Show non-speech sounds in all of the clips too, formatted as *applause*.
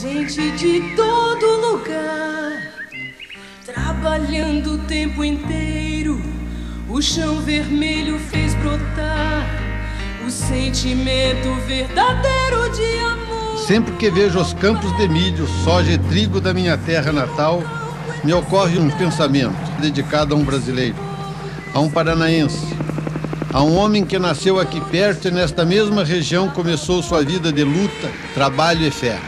gente de todo lugar, trabalhando o tempo inteiro, o chão vermelho fez brotar o sentimento verdadeiro de amor. Sempre que vejo os campos de milho, soja e trigo da minha terra natal, me ocorre um pensamento dedicado a um brasileiro, a um paranaense, a um homem que nasceu aqui perto e nesta mesma região começou sua vida de luta, trabalho e fé.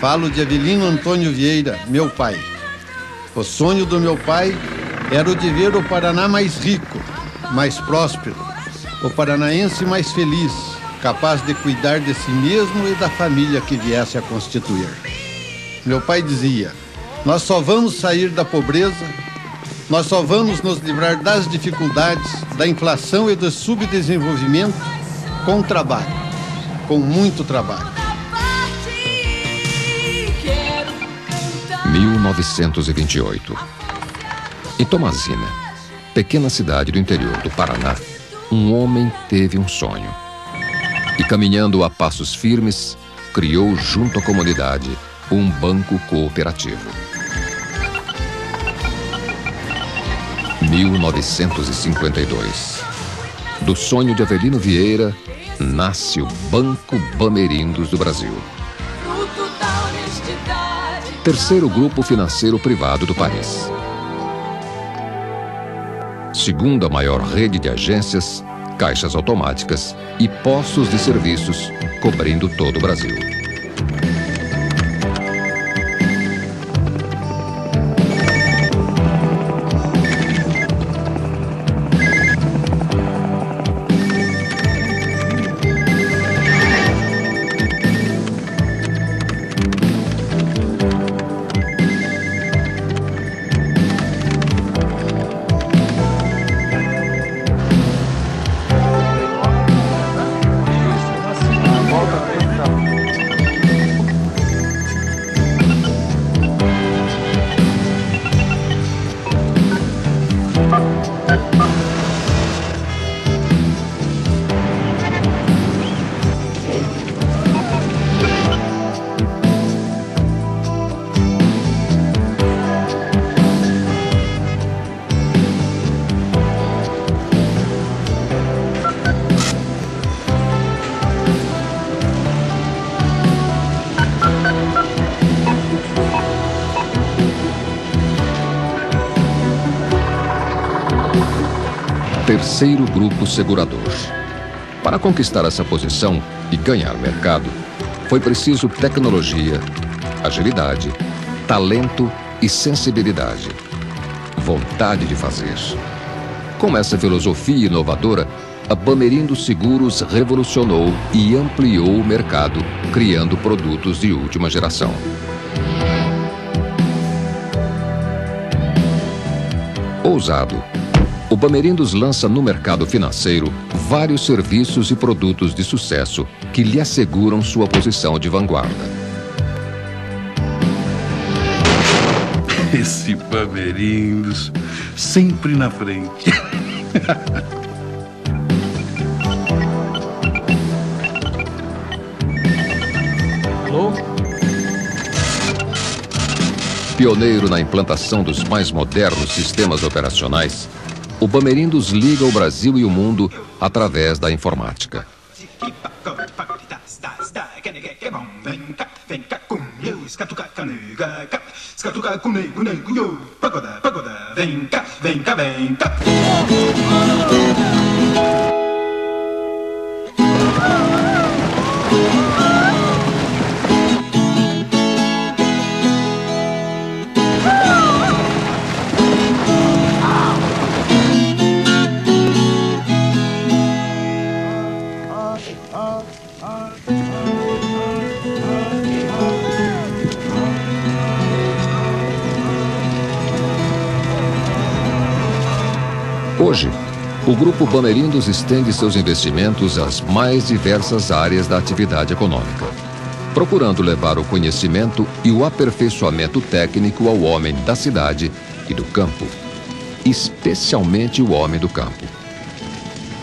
Falo de Avelino Antônio Vieira, meu pai. O sonho do meu pai era o de ver o Paraná mais rico, mais próspero, o paranaense mais feliz, capaz de cuidar de si mesmo e da família que viesse a constituir. Meu pai dizia: Nós só vamos sair da pobreza, nós só vamos nos livrar das dificuldades, da inflação e do subdesenvolvimento com trabalho, com muito trabalho. 1928. Em Tomazina, pequena cidade do interior do Paraná, um homem teve um sonho. E caminhando a passos firmes, criou junto à comunidade um banco cooperativo. 1952. Do sonho de Avelino Vieira, nasce o Banco Bamerindos do Brasil. Terceiro grupo financeiro privado do país segunda maior rede de agências, caixas automáticas e postos de serviços cobrindo todo o Brasil. Terceiro grupo segurador. Para conquistar essa posição e ganhar mercado, foi preciso tecnologia, agilidade, talento e sensibilidade. Vontade de fazer. Com essa filosofia inovadora, a Bamerindo Seguros revolucionou e ampliou o mercado, criando produtos de última geração. Ousado, o Bamerindos lança no mercado financeiro vários serviços e produtos de sucesso que lhe asseguram sua posição de vanguarda. *laughs* Esse Bamerindos, sempre na frente. *laughs* Alô? Pioneiro na implantação dos mais modernos sistemas operacionais, o Bamerindos liga o Brasil e o mundo através da informática. Vem cá, vem cá, vem cá. Hoje, o Grupo Bamerindos estende seus investimentos às mais diversas áreas da atividade econômica. procurando levar o conhecimento e o aperfeiçoamento técnico ao homem da cidade e do campo, especialmente o homem do campo.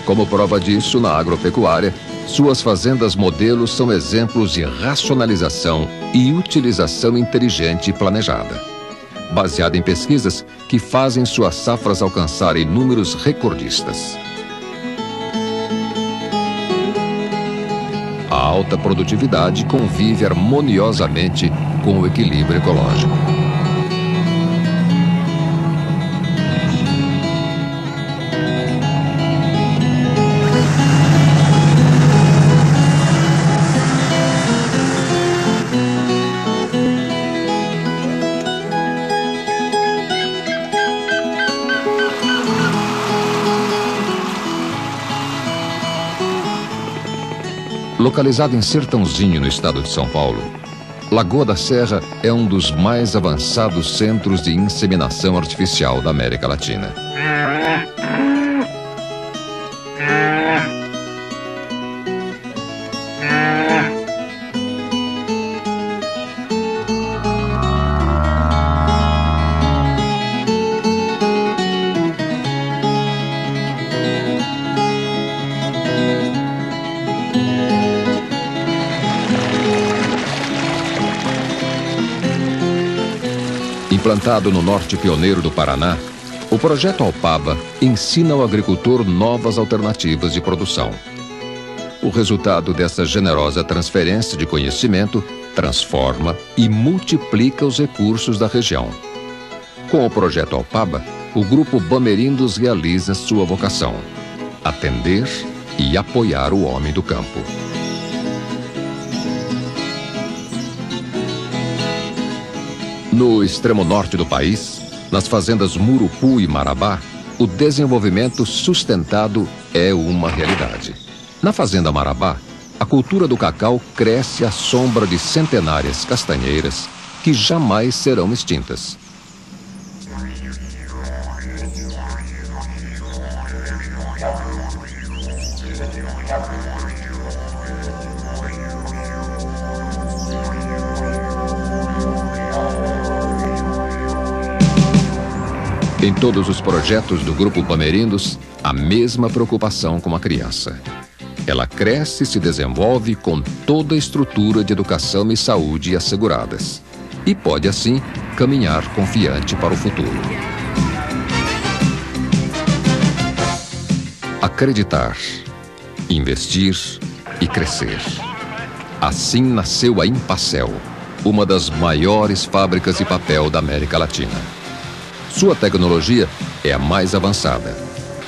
Como prova disso, na agropecuária, suas fazendas modelos são exemplos de racionalização e utilização inteligente e planejada, baseada em pesquisas que fazem suas safras alcançarem números recordistas. A alta produtividade convive harmoniosamente com o equilíbrio ecológico. Localizado em Sertãozinho, no estado de São Paulo, Lagoa da Serra é um dos mais avançados centros de inseminação artificial da América Latina. Implantado no norte pioneiro do Paraná, o projeto Alpaba ensina ao agricultor novas alternativas de produção. O resultado dessa generosa transferência de conhecimento transforma e multiplica os recursos da região. Com o projeto Alpaba, o grupo Bamerindos realiza sua vocação: atender e apoiar o homem do campo. No extremo norte do país, nas fazendas Murupu e Marabá, o desenvolvimento sustentado é uma realidade. Na fazenda Marabá, a cultura do cacau cresce à sombra de centenárias castanheiras que jamais serão extintas. Em todos os projetos do Grupo Pamerindos, a mesma preocupação com a criança. Ela cresce e se desenvolve com toda a estrutura de educação e saúde asseguradas. E pode, assim, caminhar confiante para o futuro. Acreditar, investir e crescer. Assim nasceu a Impacel, uma das maiores fábricas de papel da América Latina. Sua tecnologia é a mais avançada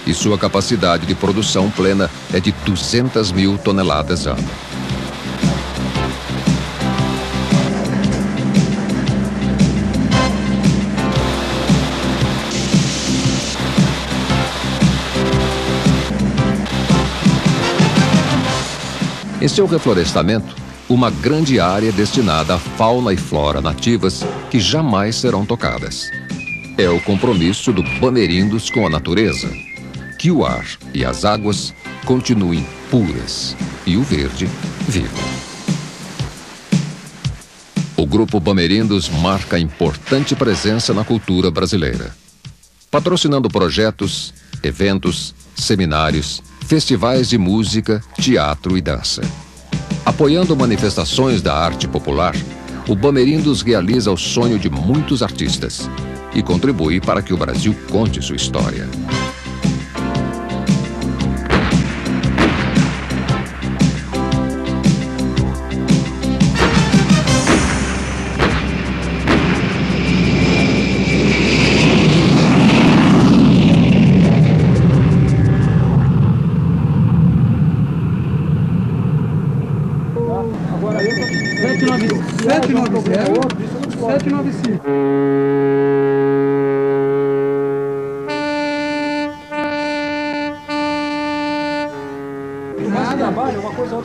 e sua capacidade de produção plena é de 200 mil toneladas ano. Em seu reflorestamento, uma grande área destinada à fauna e flora nativas que jamais serão tocadas é o compromisso do Bamerindos com a natureza. Que o ar e as águas continuem puras e o verde vivo. O Grupo Bamerindos marca importante presença na cultura brasileira, patrocinando projetos, eventos, seminários, festivais de música, teatro e dança. Apoiando manifestações da arte popular, o Bamerindos realiza o sonho de muitos artistas e contribui para que o Brasil conte sua história. Agora eu tô 790 795.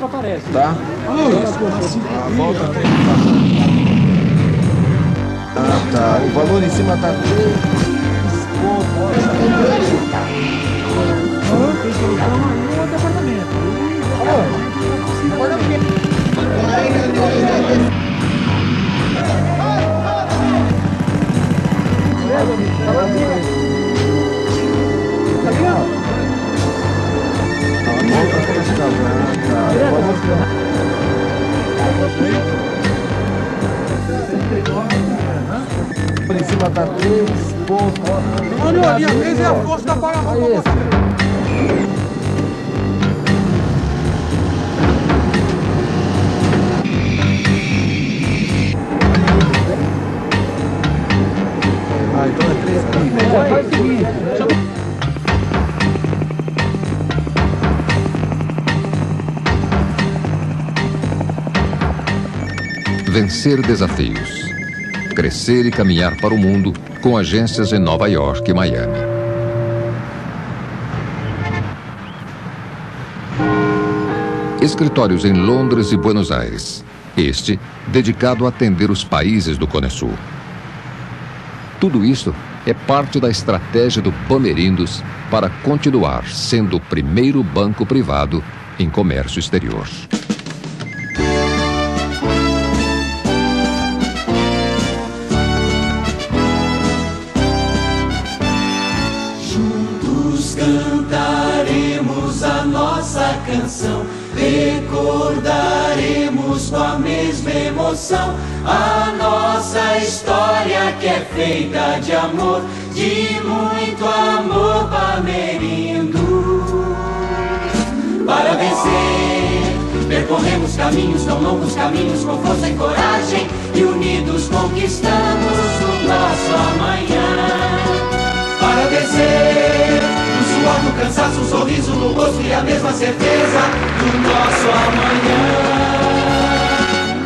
Aparece. Tá. Ah, volta tá. O valor em cima tá Olha, a minha vez é a força da parada. Ah, então é três picos. Faz o seguinte, Vencer desafios. Crescer e caminhar para o mundo com agências em Nova York e Miami. Escritórios em Londres e Buenos Aires. Este dedicado a atender os países do Cone Sul. Tudo isso é parte da estratégia do Bamerindos para continuar sendo o primeiro banco privado em comércio exterior. Canção, recordaremos com a mesma emoção a nossa história que é feita de amor, de muito amor, Bamerindos. Para vencer, percorremos caminhos tão longos, caminhos com força e coragem, e unidos conquistamos o nosso amanhã para vencer. No cansaço, um sorriso no rosto e a mesma certeza do nosso amanhã.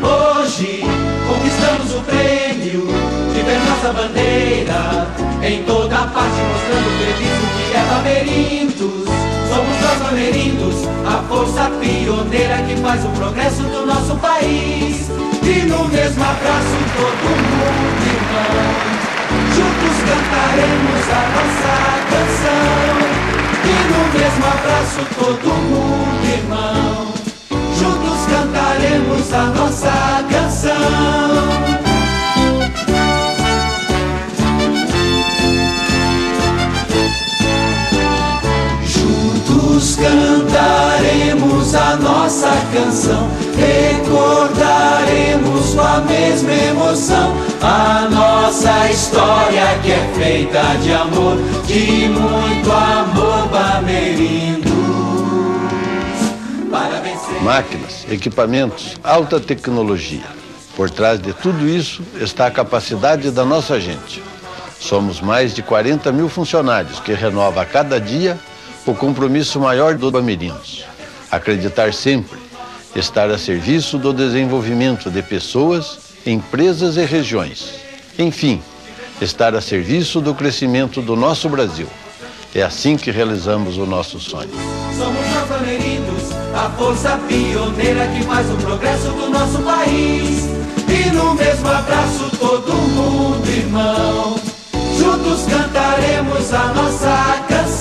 Hoje conquistamos o prêmio de ver nossa bandeira em toda parte, mostrando feliz o que é Bamerindos. Somos nós, Bamerindos, a força pioneira que faz o progresso do nosso país. E no mesmo abraço, todo mundo irmão. Juntos cantaremos a nossa canção E no mesmo abraço todo mundo irmão. Juntos cantaremos a nossa canção. Juntos cantaremos a nossa canção, mesma emoção a nossa história que é feita de amor, de muito amor, vencer. Máquinas, equipamentos, alta tecnologia. Por trás de tudo isso está a capacidade da nossa gente. Somos mais de 40 mil funcionários que renova a cada dia o compromisso maior do Bamerindos. Acreditar sempre, estar a serviço do desenvolvimento de pessoas, empresas e regiões. Enfim, estar a serviço do crescimento do nosso Brasil. É assim que realizamos o nosso sonho. Somos Bamerindos, a força pioneira que faz o progresso do nosso país. E no mesmo abraço, todo mundo irmão. Juntos cantaremos a nossa canção.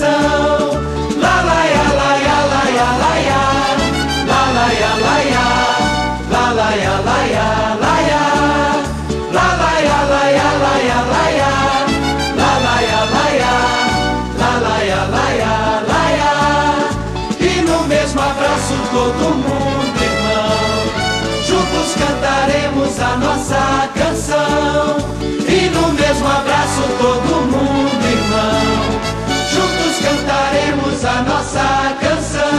a nossa canção e no mesmo abraço todo mundo irmão. Juntos cantaremos a nossa canção.